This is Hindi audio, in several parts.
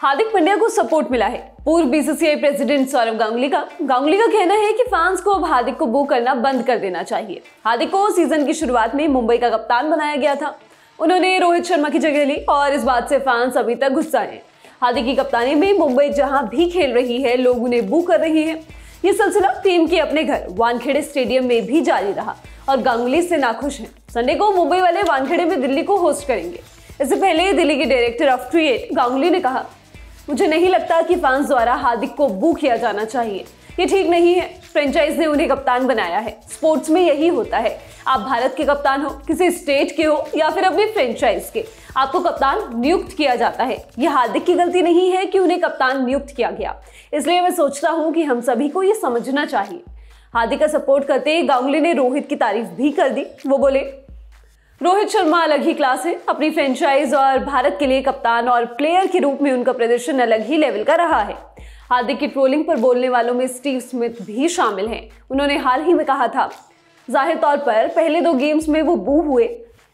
हार्दिक पांड्या को सपोर्ट मिला है। पूर्व बीसीसीआई प्रेसिडेंट सौरव गांगुली का गांगुली का कहना है कि फैंस को अब हार्दिक को बू करना बंद कर देना चाहिए। हार्दिक को सीज़न की शुरुआत में मुंबई का कप्तान बनाया गया था। उन्होंने रोहित शर्मा की जगह ली और इस बात से फैंस अभी तक गुस्सा है। हार्दिक की कप्तानी में मुंबई जहाँ भी खेल रही है, लोग उन्हें बू कर रहे हैं। ये सिलसिला टीम के अपने घर, वानखेड़े स्टेडियम में भी जारी रहा और गांगुली से नाखुश हैं। संडे को मुंबई वाले वानखेड़े में दिल्ली को होस्ट करेंगे। इससे पहले दिल्ली के डायरेक्टर ऑफ़ क्रिएट गांगुली ने कहा मुझे नहीं लगता कि फैंस द्वारा हार्दिक को बू किया जाना चाहिए। ये ठीक नहीं है। फ्रेंचाइज ने उन्हें कप्तान बनाया है। स्पोर्ट्स में यही होता है। आप भारत के कप्तान हो, किसी स्टेट के हो, या फिर अपनी फ्रेंचाइज के। आपको कप्तान नियुक्त किया जाता है। यह हार्दिक की गलती नहीं है कि उन्हें कप्तान नियुक्त किया गया। इसलिए मैं सोचता हूँ कि हम सभी को ये समझना चाहिए। हार्दिक का सपोर्ट करते गांगुली ने रोहित की तारीफ़ भी कर दी। वो बोले रोहित शर्मा अलग ही क्लास है। अपनी फ्रेंचाइज और भारत के लिए कप्तान और प्लेयर के रूप में उनका प्रदर्शन अलग ही लेवल का रहा है। हार्दिक की ट्रोलिंग पर बोलने वालों में स्टीव स्मिथ भी शामिल हैं। उन्होंने हाल ही में कहा था, ज़ाहिर तौर पर पहले दो गेम्स में वो बू हुए।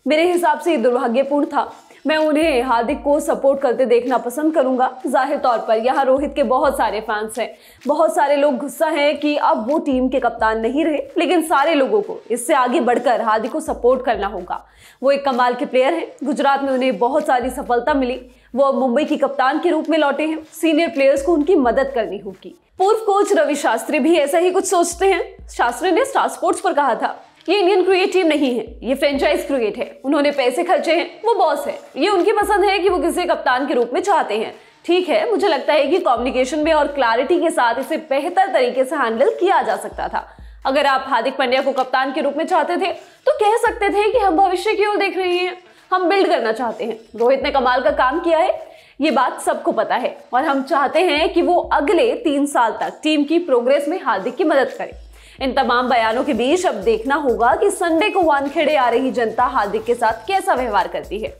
मेरे हिसाब से ये दुर्भाग्यपूर्ण था। मैं उन्हें हार्दिक को सपोर्ट करते देखना पसंद करूँगा। ज़ाहिर तौर पर यहाँ रोहित के बहुत सारे फैंस हैं। बहुत सारे लोग गुस्सा हैं कि अब वो टीम के कप्तान नहीं रहे, लेकिन सारे लोगों को इससे आगे बढ़कर हार्दिक को सपोर्ट करना होगा। वो एक कमाल के प्लेयर हैं। गुजरात में उन्हें बहुत सारी सफलता मिली। वो मुंबई की कप्तान के रूप में लौटे हैं। सीनियर प्लेयर्स को उनकी मदद करनी होगी। पूर्व कोच रवि शास्त्री भी ऐसा ही कुछ सोचते हैं। शास्त्री ने स्टार स्पोर्ट्स पर कहा था। ये इंडियन क्रिकेट टीम नहीं है, ये फ्रेंचाइज क्रिकेट है। उन्होंने पैसे खर्चे हैं, वो बॉस है। ये उनकी पसंद है कि वो किसी कप्तान के रूप में चाहते हैं। ठीक है, मुझे लगता है कि कम्युनिकेशन में और क्लैरिटी के साथ इसे बेहतर तरीके से हैंडल किया जा सकता था। अगर आप हार्दिक पांड्या को कप्तान के रूप में चाहते थे तो कह सकते थे कि हम भविष्य की ओर देख रहे हैं, हम बिल्ड करना चाहते हैं। रोहित ने कमाल का काम किया है, ये बात सबको पता है। और हम चाहते हैं कि वो अगले तीन साल तक टीम की प्रोग्रेस में हार्दिक की मदद करे। इन तमाम बयानों के बीच अब देखना होगा कि संडे को वानखेड़े आ रही जनता हार्दिक के साथ कैसा व्यवहार करती है।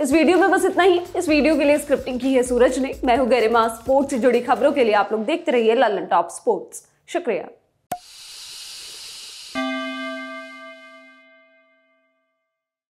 इस वीडियो में बस इतना ही। इस वीडियो के लिए स्क्रिप्टिंग की है सूरज ने। मैं हूँ गरिमा। स्पोर्ट्स से जुड़ी खबरों के लिए आप लोग देखते रहिए ललन टॉप स्पोर्ट्स। शुक्रिया।